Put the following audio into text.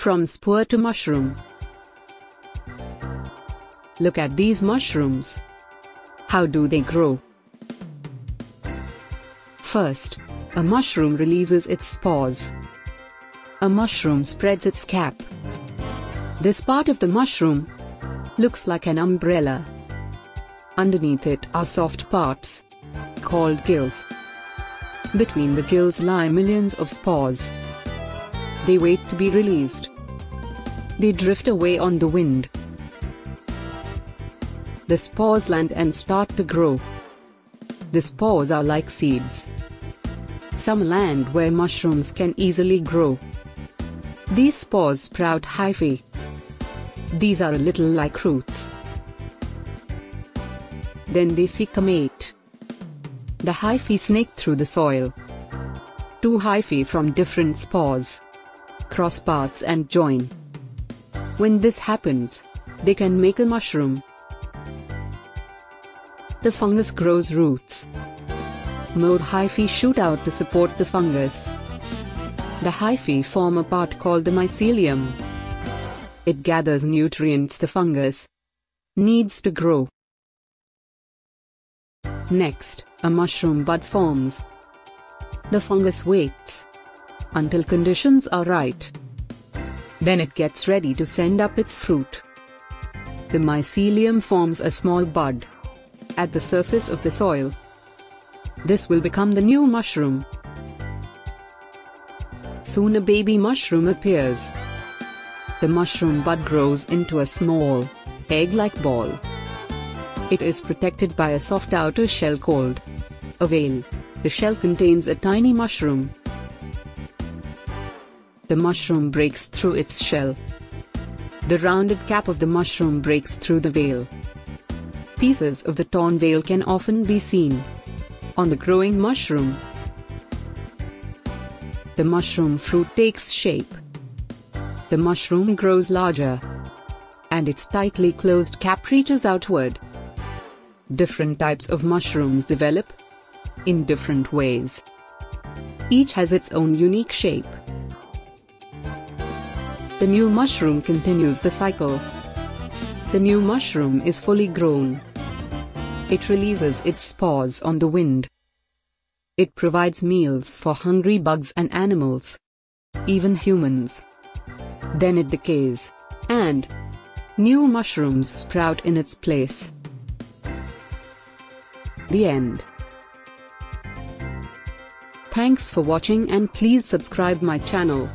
From spore to mushroom. Look at these mushrooms. How do they grow? First, a mushroom releases its spores. A mushroom spreads its cap. This part of the mushroom looks like an umbrella. Underneath it are soft parts called gills. Between the gills lie millions of spores. They wait to be released. They drift away on the wind. The spores land and start to grow. The spores are like seeds. Some land where mushrooms can easily grow. These spores sprout hyphae. These are a little like roots. Then they seek a mate. The hyphae snake through the soil. Two hyphae from different spores cross paths and join. When this happens, they can make a mushroom. The fungus grows roots. More hyphae shoot out to support the fungus. The hyphae form a part called the mycelium. It gathers nutrients the fungus needs to grow. Next, a mushroom bud forms. The fungus waits until conditions are right. Then it gets ready to send up its fruit. The mycelium forms a small bud at the surface of the soil. This will become the new mushroom. Soon a baby mushroom appears. The mushroom bud grows into a small, egg-like ball. It is protected by a soft outer shell called a veil. The shell contains a tiny mushroom. The mushroom breaks through its shell. The rounded cap of the mushroom breaks through the veil. Pieces of the torn veil can often be seen on the growing mushroom. The mushroom fruit takes shape. The mushroom grows larger, and its tightly closed cap reaches outward. Different types of mushrooms develop in different ways. Each has its own unique shape. The new mushroom continues the cycle. The new mushroom is fully grown. It releases its spores on the wind. It provides meals for hungry bugs and animals, even humans. Then it decays, and new mushrooms sprout in its place. The end. Thanks for watching and please subscribe my channel.